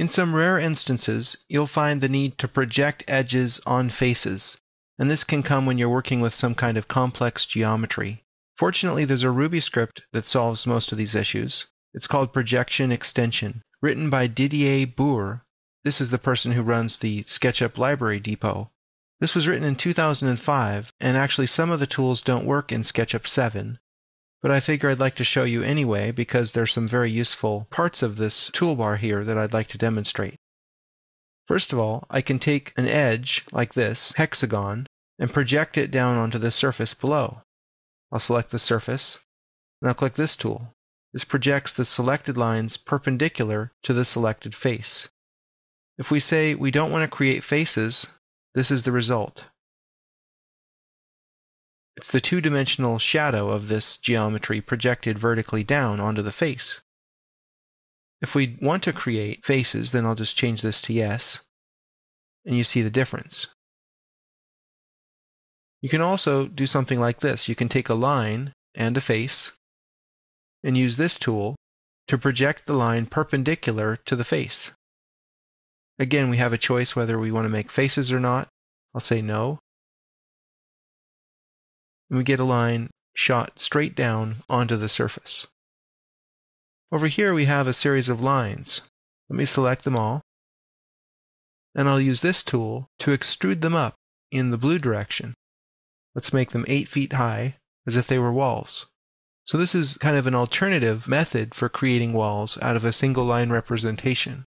In some rare instances, you'll find the need to project edges on faces, and this can come when you're working with some kind of complex geometry. Fortunately, there's a Ruby script that solves most of these issues. It's called Projection Extension, written by Didier Bur. This is the person who runs the SketchUp Library Depot. This was written in 2005, and actually some of the tools don't work in SketchUp 7, but I figure I'd like to show you anyway because there's some very useful parts of this toolbar here that I'd like to demonstrate. First of all, I can take an edge like this, hexagon, and project it down onto the surface below. I'll select the surface, and I'll click this tool. This projects the selected lines perpendicular to the selected face. If we say we don't want to create faces, this is the result. It's the two-dimensional shadow of this geometry projected vertically down onto the face. If we want to create faces, then I'll just change this to yes, and you see the difference. You can also do something like this. You can take a line and a face and use this tool to project the line perpendicular to the face. Again, we have a choice whether we want to make faces or not. I'll say no and we get a line shot straight down onto the surface. Over here we have a series of lines. Let me select them all. And I'll use this tool to extrude them up in the blue direction. Let's make them 8 feet high, as if they were walls. So this is kind of an alternative method for creating walls out of a single line representation.